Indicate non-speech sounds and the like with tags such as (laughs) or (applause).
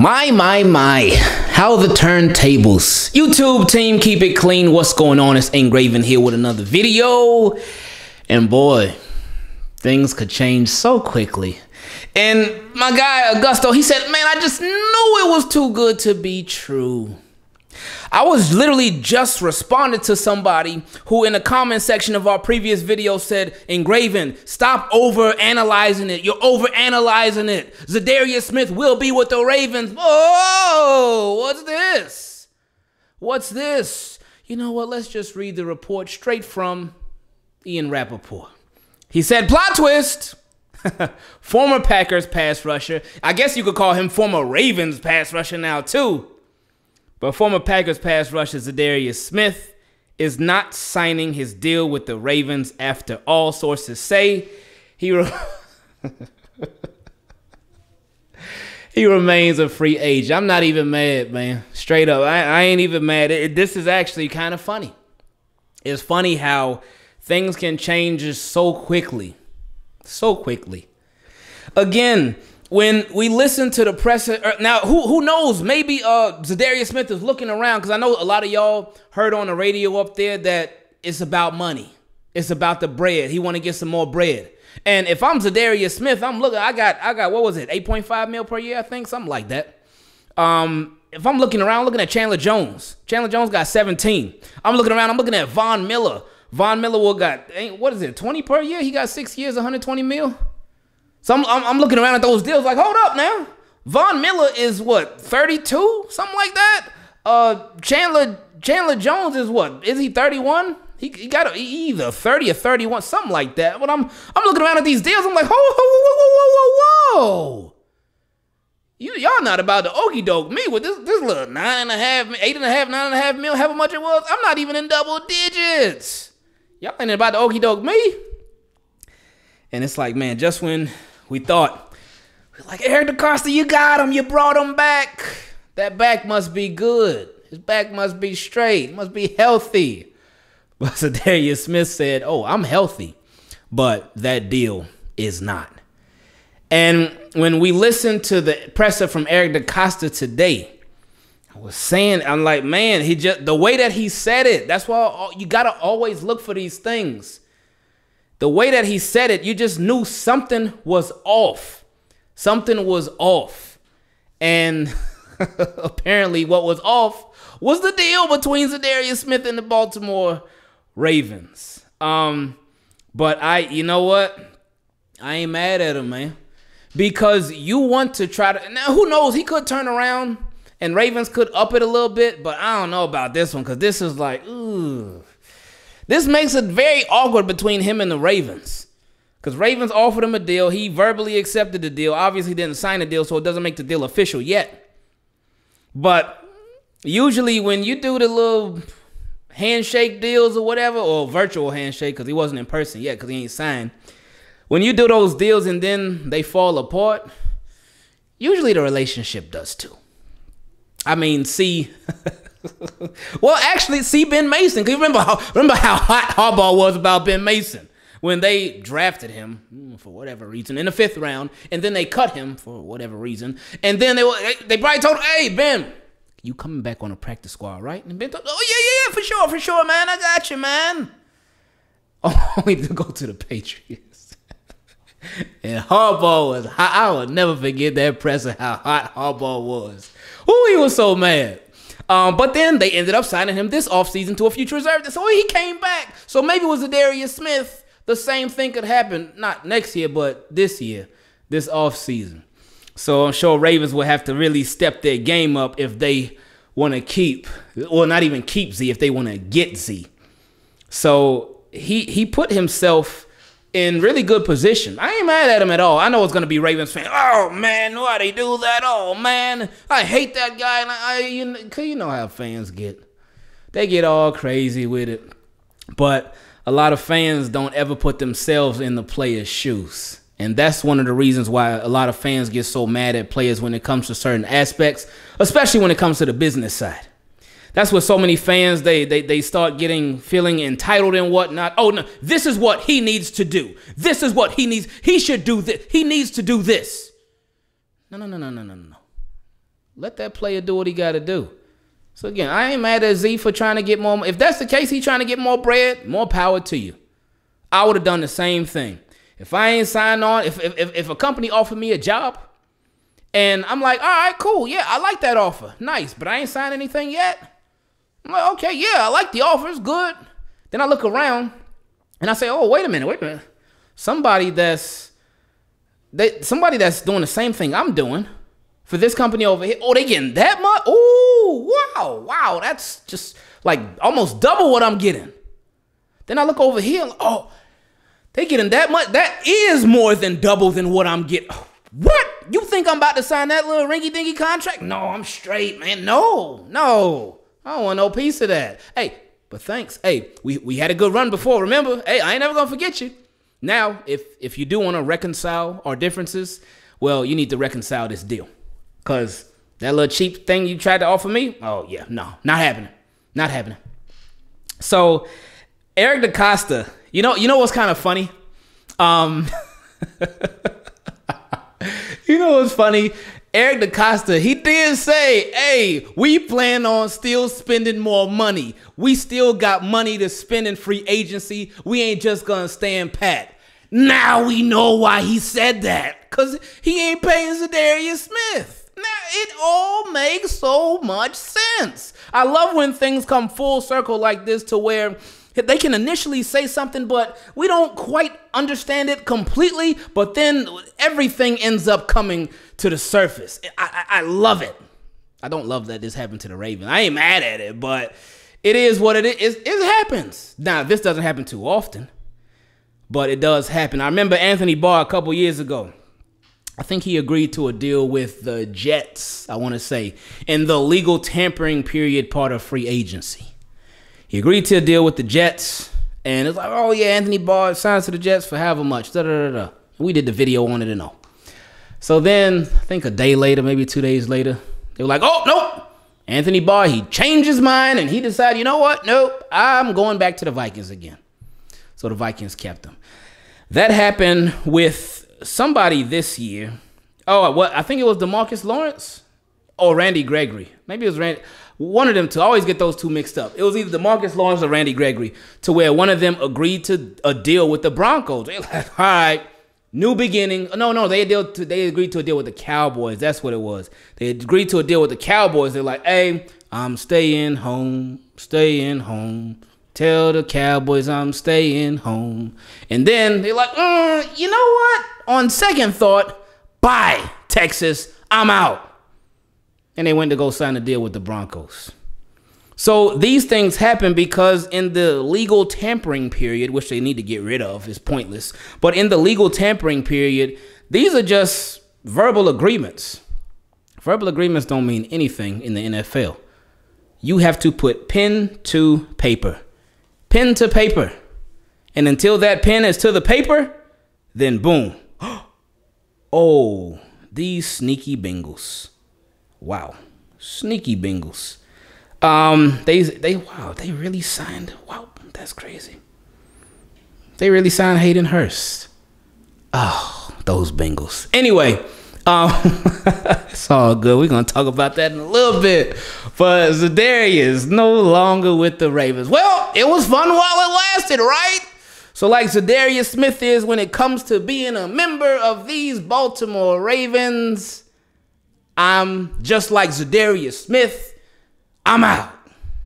My, my, my. How the turntables. YouTube team, keep it clean. What's going on? It's Ingraven here with another video. And boy, things could change so quickly. And my guy, Augusto, he said, man, I just knew it was too good to be true. I was literally just responding to somebody who in the comment section of our previous video said, Ingraven, stop over analyzing it. You're over analyzing it. Za'Darius Smith will be with the Ravens. Oh, what's this? What's this? You know what? Let's just read the report straight from Ian Rapoport. He said, plot twist. (laughs) former Packers pass rusher. I guess you could call him former Ravens pass rusher now, too. But former Packers pass rusher Za'Darius Smith is not signing his deal with the Ravens after all sources say he re- (laughs) he remains a free agent. I'm not even mad, man. Straight up, I, I ain't even mad. It, this is actually kind of funny. It's funny how things can change so quickly, so quickly. Again, when we listen to the press er, now who who knows? Maybe uh Za'Darius Smith is looking around because I know a lot of y'all heard on the radio up there that it's about money. It's about the bread. He want to get some more bread. And if I'm Za'Darius Smith I'm looking I got I got what was it 8.5 mil per year I think? Something like that. Um if I'm looking around looking at Chandler Jones. Chandler Jones got 17 I'm looking around I'm looking at Von Miller. Von Miller will got what is it 20 per year? He got six years 120 mil so I'm, I'm, I'm, looking around at those deals like, hold up now. Von Miller is what, 32? Something like that? Uh, Chandler Chandler Jones is what? Is he 31? He, he got a, either 30 or 31, something like that. But I'm I'm looking around at these deals. I'm like, whoa, whoa, whoa, whoa, whoa, whoa. You, y'all not about to okey doke me with this this little nine and a half, eight and a half, nine and a half mil, however much it was. I'm not even in double digits. Y'all ain't about to okey doke me. And it's like, man, just when we thought, like, Eric DeCosta, you got him. You brought him back. That back must be good. His back must be straight. Must be healthy. (laughs) But Za'Darius Smith said, oh, I'm healthy. But that deal is not. And when we listened to the presser from Eric DeCosta today, I was saying, I'm like, man, he just the way that he said it. That's why you gotta always look for these things the way that he said it, you just knew something was off. Something was off. And (laughs) apparently, what was off was the deal between Za'Darius Smith and the Baltimore Ravens. Um, but I, you know what? I ain't mad at him, man. Because you want to try to. Now, who knows? He could turn around and Ravens could up it a little bit, but I don't know about this one because this is like, ooh. This makes it very awkward between him and the Ravens. Because Ravens offered him a deal. He verbally accepted the deal. Obviously, didn't sign the deal, so it doesn't make the deal official yet. But usually, when you do the little handshake deals or whatever, or virtual handshake, because he wasn't in person yet, because he ain't signed. When you do those deals and then they fall apart, usually the relationship does too. I mean, see. (laughs) (laughs) well, actually, see Ben Mason. Cause remember how remember how hot Harbaugh was about Ben Mason when they drafted him hmm, for whatever reason in the fifth round, and then they cut him for whatever reason, and then they they probably told "Hey Ben, you coming back on a practice squad, right?" And Ben told, "Oh yeah, yeah, yeah, for sure, for sure, man. I got you, man." (laughs) Only to go to the Patriots. (laughs) and Harbaugh was hot. I will never forget that press of how hot Harbaugh was. Oh, he was so mad. Um, but then they ended up signing him this offseason to a future reserve. So he came back. So maybe it was Za'Darius Smith. The same thing could happen, not next year, but this year, this offseason. So I'm sure Ravens will have to really step their game up if they want to keep, or not even keep Z, if they want to get Z. So he he put himself in really good position. I ain't mad at him at all. I know it's gonna be Ravens fan. Oh man, why they do that? Oh man, I hate that guy. And I, you know, cause you know how fans get. They get all crazy with it, but a lot of fans don't ever put themselves in the player's shoes. And that's one of the reasons why a lot of fans get so mad at players when it comes to certain aspects, especially when it comes to the business side. That's what so many fans they they they start getting feeling entitled and whatnot. Oh no, this is what he needs to do. This is what he needs. He should do this. He needs to do this. No, no, no, no, no, no, no. Let that player do what he got to do. So again, I ain't mad at Z for trying to get more. If that's the case, he trying to get more bread. More power to you. I would have done the same thing. If I ain't signed on, if, if if a company offered me a job, and I'm like, all right, cool, yeah, I like that offer, nice, but I ain't signed anything yet. I'm like, okay, yeah, I like the offer, it's good. Then I look around, and I say, oh, wait a minute, wait a minute, somebody that's they somebody that's doing the same thing I'm doing for this company over here. Oh, they getting that much? Oh, wow, wow, that's just like almost double what I'm getting. Then I look over here, oh, they getting that much. That is more than double than what I'm getting. What? You think I'm about to sign that little rinky dinky contract? No, I'm straight, man. No, no. I don't want no piece of that. Hey, but thanks. Hey, we, we had a good run before, remember? Hey, I ain't never gonna forget you. Now, if if you do want to reconcile our differences, well, you need to reconcile this deal. Cause that little cheap thing you tried to offer me, oh yeah, no, not happening. Not happening. So Eric DeCosta, you know, you know what's kind of funny? Um (laughs) You know what's funny? Eric DeCosta, he did say, hey, we plan on still spending more money. We still got money to spend in free agency. We ain't just gonna stand pat. Now we know why he said that. Cause he ain't paying Za'Darius Smith. Now it all makes so much sense. I love when things come full circle like this to where they can initially say something, but we don't quite understand it completely. But then everything ends up coming to the surface. I, I, I love it. I don't love that this happened to the Ravens. I ain't mad at it, but it is what it is. It happens. Now, this doesn't happen too often, but it does happen. I remember Anthony Barr a couple years ago. I think he agreed to a deal with the Jets, I want to say, in the legal tampering period part of free agency. He agreed to a deal with the Jets, and it's like, oh yeah, Anthony Barr signs to the Jets for however much. Da, da, da, da. We did the video on it and all. So then, I think a day later, maybe two days later, they were like, oh nope, Anthony Barr, he changed his mind and he decided, you know what? Nope, I'm going back to the Vikings again. So the Vikings kept him. That happened with somebody this year. Oh, what? I think it was Demarcus Lawrence or Randy Gregory. Maybe it was Randy. One of them two. I always get those two mixed up. It was either Demarcus Lawrence or Randy Gregory, to where one of them agreed to a deal with the Broncos. They're like, (laughs) all right, new beginning. No, no, they deal to, they agreed to a deal with the Cowboys. That's what it was. They agreed to a deal with the Cowboys. They're like, hey, I'm staying home, staying home. Tell the Cowboys I'm staying home. And then they're like, mm, you know what? On second thought, bye, Texas. I'm out and they went to go sign a deal with the Broncos. So these things happen because in the legal tampering period, which they need to get rid of, is pointless. But in the legal tampering period, these are just verbal agreements. Verbal agreements don't mean anything in the NFL. You have to put pen to paper. Pen to paper. And until that pen is to the paper, then boom. (gasps) oh, these sneaky Bengals. Wow, sneaky Bengals. Um, they they wow, they really signed. Wow, that's crazy. They really signed Hayden Hurst. Oh, those Bengals. Anyway, um, (laughs) it's all good. We're gonna talk about that in a little bit. But Za'Darius no longer with the Ravens. Well, it was fun while it lasted, right? So, like Za'Darius Smith is when it comes to being a member of these Baltimore Ravens. I'm just like Za'Darius Smith. I'm out.